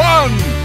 one.